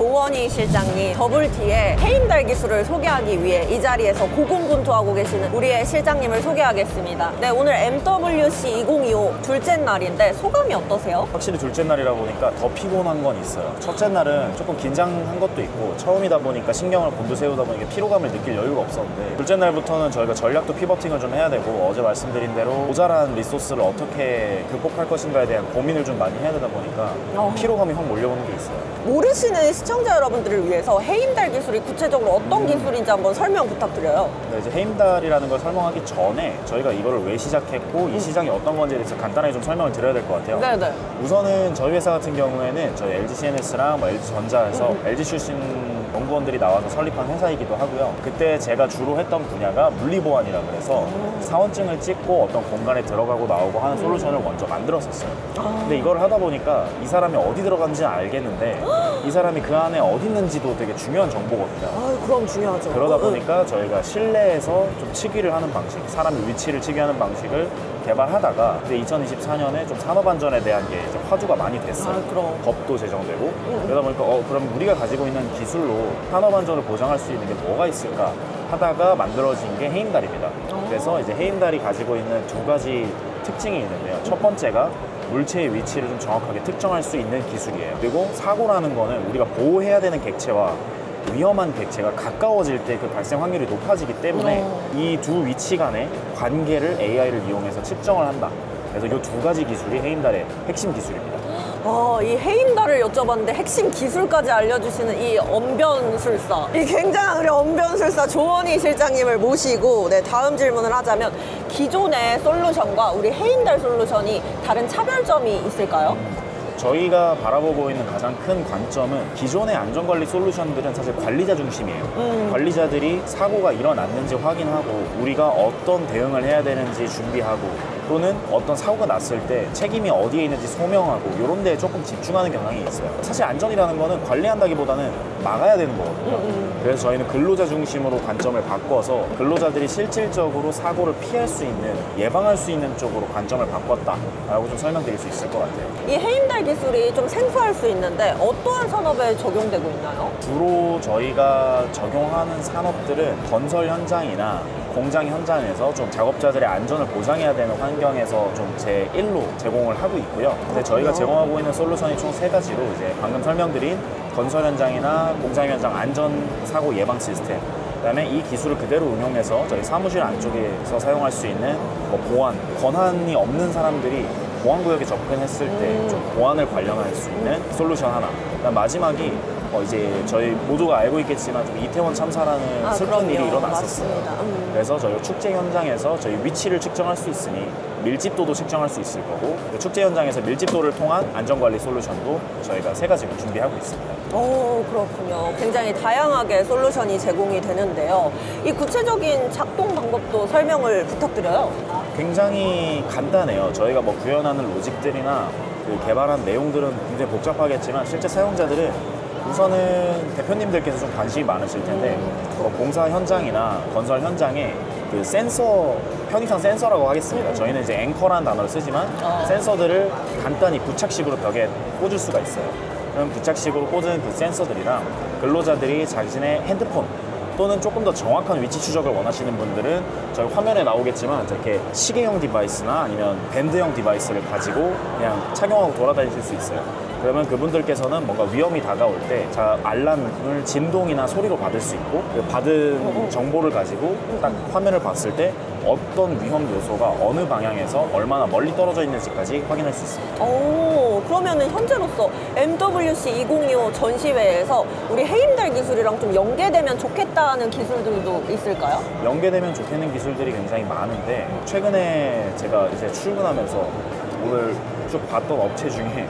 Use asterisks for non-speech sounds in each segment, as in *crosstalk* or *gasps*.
조원희 실장님 더블티의 해임달 기술을 소개하기 위해 이 자리에서 고군분투하고 계시는 우리의 실장님을 소개하겠습니다. 네, 오늘 MWC 2025 둘째 날인데 소감이 어떠세요? 확실히 둘째 날이라 보니까 더 피곤한 건 있어요. 첫째 날은 조금 긴장한 것도 있고 처음이다 보니까 신경을 곤두세우다 보니까 피로감을 느낄 여유가 없었는데 둘째 날부터는 저희가 전략도 피버팅을 좀 해야 되고 어제 말씀드린 대로 모자란 리소스를 어떻게 극복할 것인가에 대한 고민을 좀 많이 해야 되다 보니까 어. 피로감이 확 몰려오는 게 있어요. 모르시는 시청자 여러분들을 위해서 해임달 기술이 구체적으로 어떤 기술인지 한번 설명 부탁드려요. 네, 이제 해임달이라는 걸 설명하기 전에 저희가 이거를 왜 시작했고 이 시장이 어떤 건지에 대해서 간단하게 좀 설명을 드려야 될 것 같아요. 네 네. 우선은 저희 회사 같은 경우에는 저희 LG CNS랑 뭐 LG 전자에서 LG 출신 연구원들이 나와서 설립한 회사이기도 하고요. 그때 제가 주로 했던 분야가 물리보안이라 그래서 사원증을 찍고 어떤 공간에 들어가고 나오고 하는 솔루션을 먼저 만들었었어요. 근데 이걸 하다 보니까 이 사람이 어디 들어간지 는 알겠는데 *gasps* 이 사람이 그 안에 어디 있는지도 되게 중요한 정보거든요. 아, 그럼 중요하죠. 그러다. 보니까 저희가 실내에서 좀 치기를 하는 방식, 사람의 위치를 치기하는 방식을 개발하다가 이제 2024년에 좀 산업 안전에 대한 게 이제 화두가 많이 됐어요. 아, 그럼. 법도 제정되고 그러다 보니까 어 그럼 우리가 가지고 있는 기술로 산업 안전을 보장할 수 있는 게 뭐가 있을까 하다가 만들어진 게 해임달입니다. 그래서 이제 해임달이 가지고 있는 두 가지 특징이 있는데요. 첫 번째가 물체의 위치를 좀 정확하게 특정할 수 있는 기술이에요. 그리고 사고라는 거는 우리가 보호해야 되는 객체와 위험한 객체가 가까워질 때 그 발생 확률이 높아지기 때문에 이 두 위치 간의 관계를 AI를 이용해서 측정을 한다. 그래서 이 두 가지 기술이 해임달의 핵심 기술입니다. 아, 이 해임달을 여쭤봤는데 핵심 기술까지 알려주시는 이 언변술사. 이 굉장한 우리 언변술사 조원희 실장님을 모시고 네, 다음 질문을 하자면 기존의 솔루션과 우리 해임달 솔루션이 다른 차별점이 있을까요? 저희가 바라보고 있는 가장 큰 관점은 기존의 안전관리 솔루션들은 사실 관리자 중심이에요. 관리자들이 사고가 일어났는지 확인하고 우리가 어떤 대응을 해야 되는지 준비하고 또는 어떤 사고가 났을 때 책임이 어디에 있는지 소명하고 이런 데에 조금 집중하는 경향이 있어요. 사실 안전이라는 거는 관리한다기보다는 막아야 되는 거거든요. 그래서 저희는 근로자 중심으로 관점을 바꿔서 근로자들이 실질적으로 사고를 피할 수 있는 예방할 수 있는 쪽으로 관점을 바꿨다라고 좀 설명드릴 수 있을 것 같아요. 이 해임달 기술이 좀 생소할 수 있는데 어떠한 산업에 적용되고 있나요? 주로 저희가 적용하는 산업들은 건설 현장이나 공장 현장에서 좀 작업자들의 안전을 보장해야 되는 환경 에서 좀 제 1로 제공을 하고 있고요. 근데 저희가 제공하고 있는 솔루션이 총 세 가지로 이제 방금 설명드린 건설 현장이나 공장 현장 안전 사고 예방 시스템 그다음에 이 기술을 그대로 응용해서 저희 사무실 안쪽에서 사용할 수 있는 뭐 보안 권한이 없는 사람들이 보안 구역에 접근했을 때 좀 보안을 관련할 수 있는 솔루션 하나. 그다음 마지막이 어 이제 저희 모두가 알고 있겠지만 좀 이태원 참사라는 아, 슬픈 그럼요. 일이 일어났었어요. 맞습니다. 음. 그래서 저희 축제 현장에서 저희 위치를 측정할 수 있으니 밀집도도 측정할 수 있을 거고 그 축제 현장에서 밀집도를 통한 안전관리 솔루션도 저희가 세 가지를 준비하고 있습니다. 오, 그렇군요. 굉장히 다양하게 솔루션이 제공이 되는데요. 이 구체적인 작동 방법도 설명을 부탁드려요. 굉장히 간단해요. 저희가 뭐 구현하는 로직들이나 그 개발한 내용들은 굉장히 복잡하겠지만 실제 사용자들은 우선은 대표님들께서 좀 관심이 많으실 텐데 뭐 공사 현장이나 건설 현장에 그 센서 편의상 센서라고 하겠습니다. 저희는 이제 앵커라는 단어를 쓰지만 어. 센서들을 간단히 부착식으로 벽에 꽂을 수가 있어요. 그럼 부착식으로 꽂은 그 센서들이랑 근로자들이 자신의 핸드폰 또는 조금 더 정확한 위치 추적을 원하시는 분들은 저희 화면에 나오겠지만 이렇게 시계형 device나 아니면 밴드형 device를 가지고 그냥 착용하고 돌아다니실 수 있어요. 그러면 그분들께서는 뭔가 위험이 다가올 때 자, 알람을 진동이나 소리로 받을 수 있고 그 받은 정보를 가지고 딱 화면을 봤을 때 어떤 위험 요소가 어느 방향에서 얼마나 멀리 떨어져 있는지까지 확인할 수 있습니다. 오, 그러면은 현재로서 MWC 2025 전시회에서 우리 해임달 기술이랑 좀 연계되면 좋겠다는 기술들도 있을까요? 연계되면 좋겠는 기술들이 굉장히 많은데 최근에 제가 이제 출근하면서 오늘 쭉 봤던 업체 중에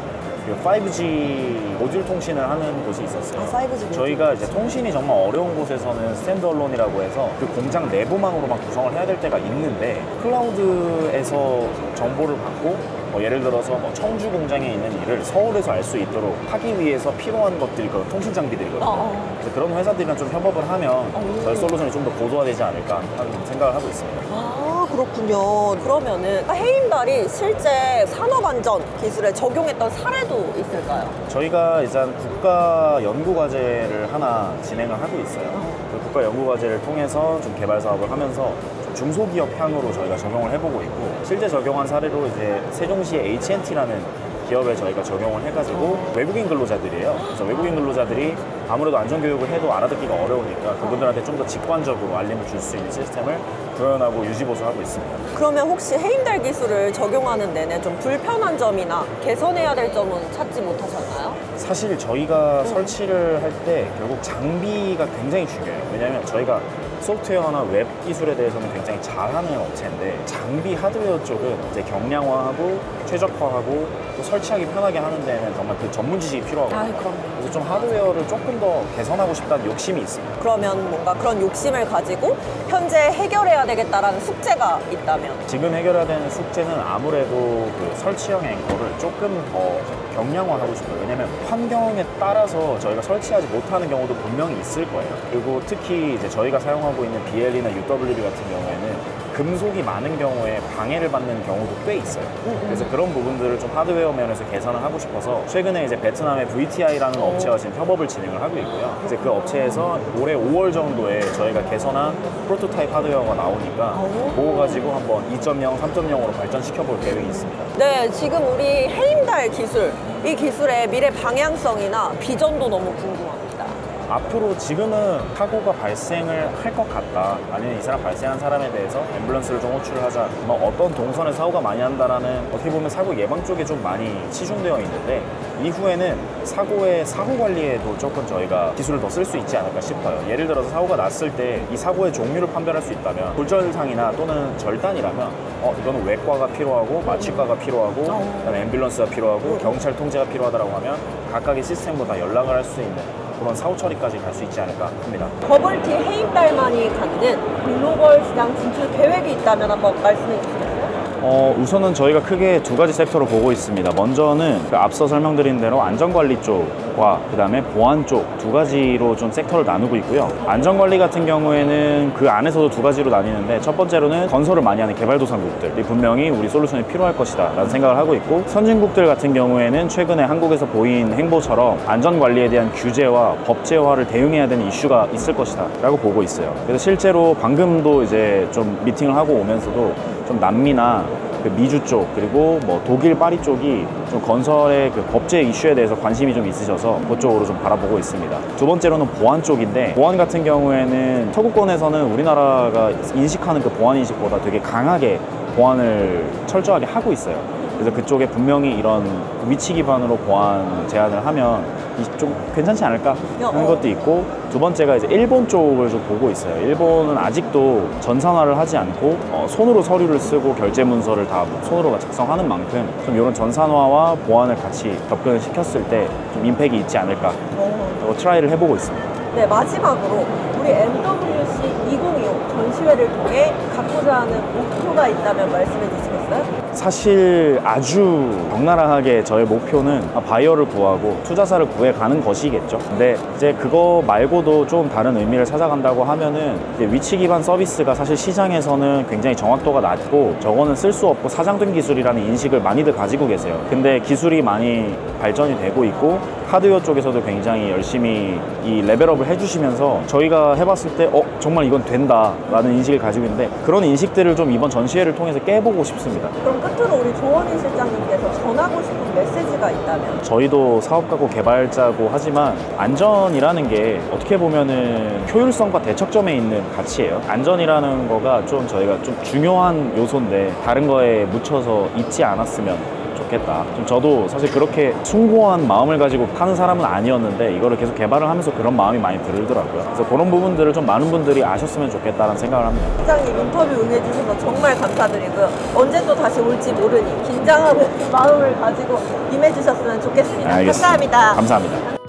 그 5G 모듈 통신을 하는 곳이 있었어요. 아, 5G 모듈 저희가 이제 통신이 정말 어려운 곳에서는 스탠드얼론이라고 해서 그 공장 내부망으로만 구성을 해야 될 때가 있는데 클라우드에서 정보를 받고 뭐 예를 들어서 뭐 청주 공장에 있는 일을 서울에서 알 수 있도록 하기 위해서 필요한 것들이 그 통신 장비들이거든요. 어. 그래서 그런 회사들이랑 좀 협업을 하면 저희 솔루션이 좀 더 고도화되지 않을까 하는 생각을 하고 있습니다. 아 그렇군요. 그러면은 해인달이 실제 산업안전 기술에 적용했던 사례도 있을까요? 저희가 일단 국가 연구 과제를 하나 진행을 하고 있어요. 그 국가 연구 과제를 통해서 좀 개발 사업을 하면서 좀 중소기업 향으로 저희가 적용을 해보고 있고 실제 적용한 사례로 이제 세종시의 H&T라는 기업에 저희가 적용을 해가지고 외국인 근로자들이에요. 그래서 외국인 근로자들이 아무래도 안전교육을 해도 알아듣기가 어려우니까 그분들한테 좀 더 직관적으로 알림을 줄 수 있는 시스템을 구현하고 유지보수하고 있습니다. 그러면 혹시 해인달 기술을 적용하는 내내 좀 불편한 점이나 개선해야 될 점은 찾지 못하셨나요? 사실 저희가 설치를 할 때 결국 장비가 굉장히 중요해요. 왜냐하면 저희가 소프트웨어나 웹 기술에 대해서는 굉장히 잘하는 업체인데 장비 하드웨어 쪽은 이제 경량화하고 최적화하고 또 설치하기 편하게 하는 데는 정말 그 전문 지식이 필요하거든요. 그럼요. 그래서 좀 하드웨어를 조금 더 개선하고 싶다는 욕심이 있습니다. 그러면 뭔가 그런 욕심을 가지고 현재 해결해야 되겠다라는 숙제가 있다면 지금 해결해야 되는 숙제는 아무래도 그 설치형 앵커를 조금 더 경량화하고 싶어요. 왜냐면 환경에 따라서 저희가 설치하지 못하는 경우도 분명히 있을 거예요. 그리고 특히 이제 저희가 사용하고 있는 BLE나 UWB 같은 경우에는 금속이 많은 경우에 방해를 받는 경우도 꽤 있어요. 그래서 그런 부분들을 좀 하드웨어 면에서 개선을 하고 싶어서 최근에 이제 베트남의 VTI라는 업체와 지금 협업을 진행을 하고 있고요. 이제 그 업체에서 올해 5월 정도에 저희가 개선한 프로토타입 하드웨어가 나오니까 그거 가지고 한번 2.0, 3.0으로 발전시켜 볼 계획이 있습니다. 네 지금 우리 해인달 기술 이 기술의 미래 방향성이나 비전도 너무 궁금합니다. 앞으로 지금은 사고가 발생을 할 것 같다. 아니면 이 사람 발생한 사람에 대해서 앰뷸런스를 좀 호출을 하자. 뭐 어떤 동선에 사고가 많이 한다라는 어떻게 보면 사고 예방 쪽에 좀 많이 치중되어 있는데 이후에는 사고의 사후 관리에도 조금 저희가 기술을 더 쓸 수 있지 않을까 싶어요. 예를 들어서 사고가 났을 때 이 사고의 종류를 판별할 수 있다면 골절상이나 또는 절단이라면 어 이거는 외과가 필요하고 마취과가 필요하고 앰뷸런스가 필요하고 경찰 통제가 필요하다라고 하면 각각의 시스템으로 다 연락을 할 수 있는 그런 사후 처리까지 갈 수 있지 않을까 합니다. 버블티 해인달만이 갖는 글로벌 시장 진출 계획이 있다면 한번 말씀해 주시겠어요? 어, 우선은 저희가 크게 두 가지 섹터로 보고 있습니다. 먼저는 그 앞서 설명드린 대로 안전관리 쪽과 그 다음에 보안 쪽 두 가지로 좀 섹터를 나누고 있고요. 안전관리 같은 경우에는 그 안에서도 두 가지로 나뉘는데 첫 번째로는 건설을 많이 하는 개발도상국들이 분명히 우리 솔루션이 필요할 것이다 라는 생각을 하고 있고 선진국들 같은 경우에는 최근에 한국에서 보인 행보처럼 안전관리에 대한 규제와 법제화를 대응해야 되는 이슈가 있을 것이다 라고 보고 있어요. 그래서 실제로 방금도 이제 좀 미팅을 하고 오면서도 좀 남미나 그 미주 쪽 그리고 뭐 독일 파리 쪽이 좀 건설의 그 법제 이슈에 대해서 관심이 좀 있으셔서 그쪽으로 좀 바라보고 있습니다. 두 번째로는 보안 쪽인데 보안 같은 경우에는 서구권에서는 우리나라가 인식하는 그 보안 인식보다 되게 강하게 보안을 철저하게 하고 있어요. 그래서 그쪽에 분명히 이런 위치 기반으로 보안 제한을 하면 이- 좀 괜찮지 않을까 하는 어. 것도 있고 두 번째가 이제 일본 쪽을 좀 보고 있어요. 일본은 아직도 전산화를 하지 않고 어, 손으로 서류를 쓰고 결제 문서를 다 손으로 작성하는 만큼 좀 이런 전산화와 보안을 같이 접근을 시켰을 때 좀 impact가 있지 않을까 어, try를 해보고 있습니다. 네 마지막으로 우리 MWC 2025 전시회를 통해 갖고자 하는 목표가 있다면 말씀해 주시겠어요? 사실 아주 적나라하게 저의 목표는 바이어를 구하고 투자사를 구해가는 것이겠죠. 근데 이제 그거 말고도 좀 다른 의미를 찾아간다고 하면은 위치 기반 서비스가 사실 시장에서는 굉장히 정확도가 낮고 저거는 쓸 수 없고 사장된 기술이라는 인식을 많이들 가지고 계세요. 근데 기술이 많이 발전이 되고 있고 하드웨어 쪽에서도 굉장히 열심히 이 레벨업을 해주시면서 저희가 해봤을 때 어, 정말 이건 된다 라는 인식을 가지고 있는데 그런 인식들을 좀 이번 전시회를 통해서 깨보고 싶습니다. 끝으로 우리 조원희 실장님께서 전하고 싶은 메시지가 있다면 저희도 사업가고 개발자고 하지만 안전이라는 게 어떻게 보면은 효율성과 대척점에 있는 가치예요. 안전이라는 거가 좀 저희가 좀 중요한 요소인데 다른 거에 묻혀서 잊지 않았으면 좋겠다. 좀 저도 사실 그렇게 숭고한 마음을 가지고 하는 사람은 아니었는데 이거를 계속 개발을 하면서 그런 마음이 많이 들더라고요. 그래서 그런 부분들을 좀 많은 분들이 아셨으면 좋겠다는 생각을 합니다. 실장님 인터뷰 응해주셔서 정말 감사드리고요. 언제 또 다시 올지 모르니 긴장하고 *laughs* 마음을 가지고 임해주셨으면 좋겠습니다. 알겠습니다. 감사합니다. 감사합니다.